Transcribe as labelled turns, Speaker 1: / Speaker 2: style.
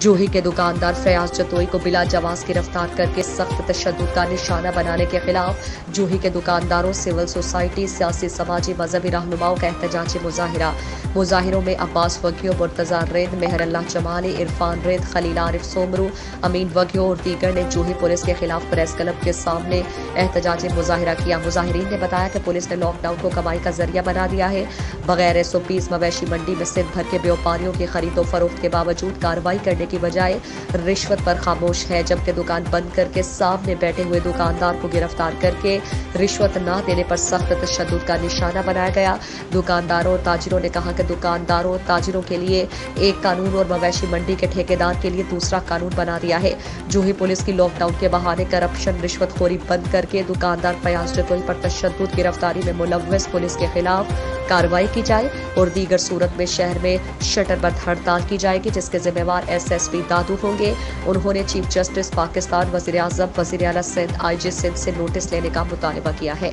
Speaker 1: जूही के दुकानदार फयाज जतोई को बिला जवाज गिरफ़्तार करके सख्त तशद का निशाना बनाने के खिलाफ जूही के दुकानदारों, सिविल सोसाइटी, सियासी समाजी मजहबी रहनुमाओं का एहतजाजी मुजाहरा। मुजाहिरों में अब्बास वगियो मुर्तजा रेद, मेहर अल्लाह जमाली इरफान रेद, खलील आरिफ सोमरू, अमीन वगियो और दीगर ने जूही पुलिस के खिलाफ प्रेस क्लब के सामने एहतजाजी मुजाहरा किया। मुजाहरीन ने बताया कि पुलिस ने लॉकडाउन को कमाई का ज़रिया बना दिया है। बगैर एस ओ पीस मवेशी मंडी में सिर भर के व्यापारियों की खरीदो फरोख्त के बावजूद कार्रवाई करने की बजाय रिश्वत पर खामोश है, जबकि दुकान बंद करके सामने बैठे हुए दुकानदार को गिरफ़्तार करके रिश्वत न देने पर सख्त तशद का निशाना बनाया गया। दुकानदारों और ताजिरों ने कहा कि दुकानदारों और ताजिरों के लिए एक कानून और मवेशी मंडी के ठेकेदार के लिए दूसरा कानून बना दिया है। जो ही पुलिस की लॉकडाउन के बहाने करप्शन, रिश्वतखोरी बंद करके दुकानदार फयाज पर तशद गिरफ्तारी में मुलवस पुलिस के खिलाफ कार्रवाई की जाए और दीगर सूरत में शहर में शटर बंद हड़ताल की जाएगी, जिसके जिम्मेवार एस एस पी दादू होंगे। उन्होंने चीफ जस्टिस पाकिस्तान वज़ीर अजम वज़ीर सिंध आई जी सिंध से नोटिस लेने का मुतालबा किया है।